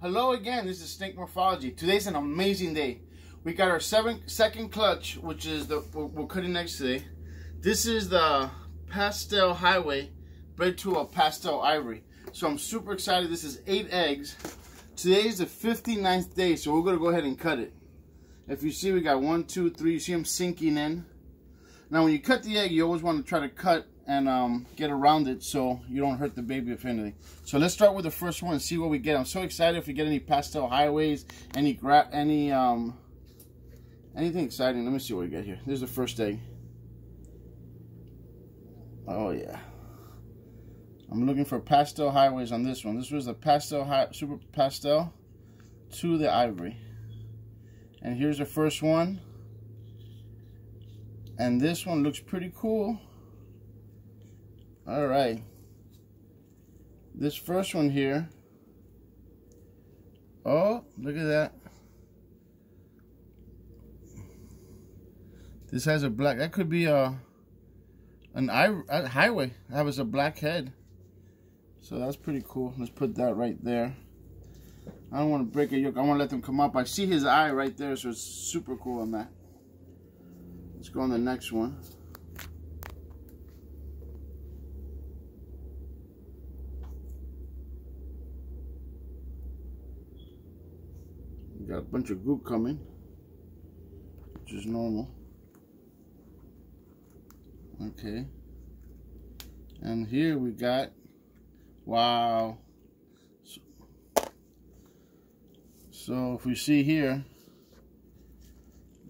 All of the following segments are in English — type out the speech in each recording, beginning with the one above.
Hello again, this is Snake Morphology. Today's an amazing day. We got our seven, second clutch, which is the we're, we're cutting next today. This is the Pastel Highway bred to a Pastel Ivory. So I'm super excited. This is eight eggs. Today is the 59th day, so we're gonna go ahead and cut it. If you see, we got one, two, three. You see them sinking in. Now, when you cut the egg, you always want to try to cut and um, get around it so you don't hurt the baby if anything. So let's start with the first one and see what we get. I'm so excited if we get any pastel highways, any gra any um, anything exciting. Let me see what we get here. There's the first egg. Oh yeah. I'm looking for pastel highways on this one. This was the pastel high, super pastel to the ivory. And here's the first one. And this one looks pretty cool. All right. This first one here. Oh, look at that. This has a black, that could be a, an a highway. That was a black head. So that's pretty cool. Let's put that right there. I don't want to break a yoke. I want to let them come up. I see his eye right there, so it's super cool on that. Let's go on the next one. Got a bunch of goop coming, which is normal. Okay. And here we got, wow. So, so if we see here,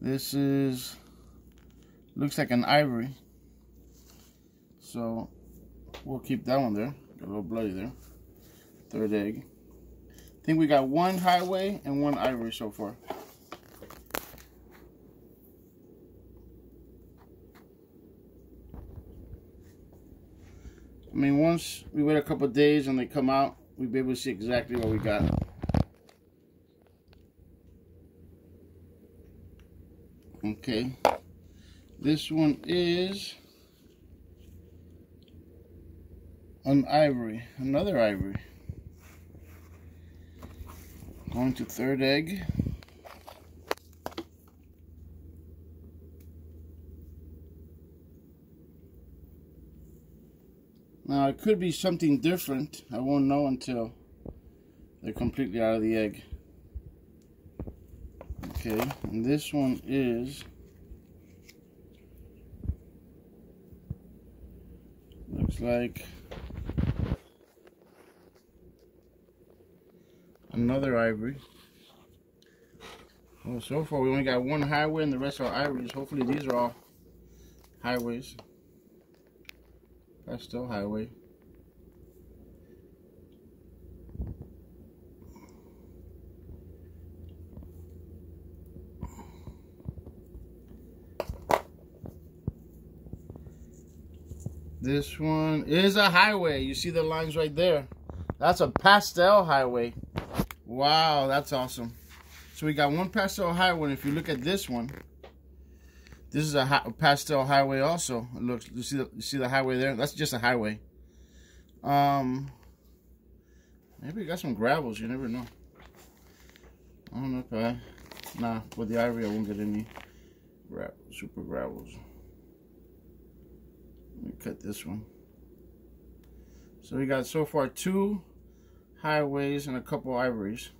this is, looks like an ivory. So we'll keep that one there. Got a little bloody there. Third egg think we got one highway and one ivory so far. I mean, once we wait a couple days and they come out, we'll be able to see exactly what we got. Okay. This one is an ivory, another ivory. Going to third egg. Now it could be something different. I won't know until they're completely out of the egg. Okay, and this one is looks like another ivory. Well, so far we only got one highway and the rest are ivories. Hopefully these are all highways. That's still highway. This one is a highway. You see the lines right there. That's a pastel highway. Wow, that's awesome. So we got one pastel highway. If you look at this one, this is a, a pastel highway also. It looks, you see the, you see the highway there? That's just a highway. Um, maybe we got some gravels. You never know. I don't know if I, nah, with the ivory I won't get any super gravels. Let me cut this one. So we got so far two highways and a couple ivories.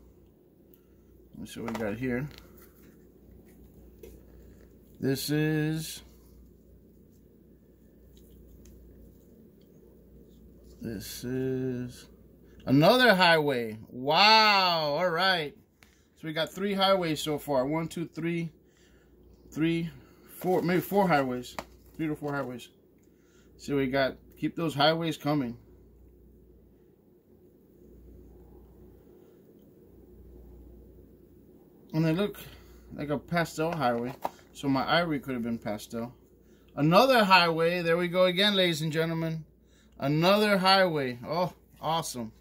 Let's see what we got here. This is this is another highway. Wow. All right. So we got three highways so far. One, two, three, three, four, maybe four highways. Three to four highways. So we got keep those highways coming. And they look like a pastel highway. So my ivory could have been pastel. Another highway. There we go again, ladies and gentlemen. Another highway. Oh, awesome.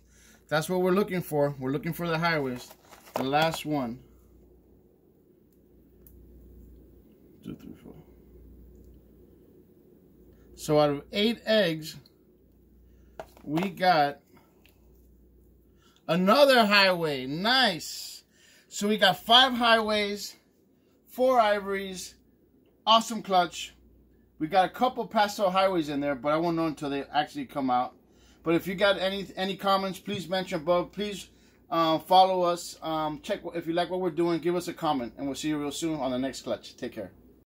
That's what we're looking for. We're looking for the highways. The last one. Two, three, four. So out of eight eggs, we got Another highway. Nice. So we got five highways, four ivories, awesome clutch. We got a couple pastel highways in there, but I won't know until they actually come out. But if you got any any comments, please mention above. Please uh, follow us. Um, check if you like what we're doing. Give us a comment, and we'll see you real soon on the next clutch. Take care.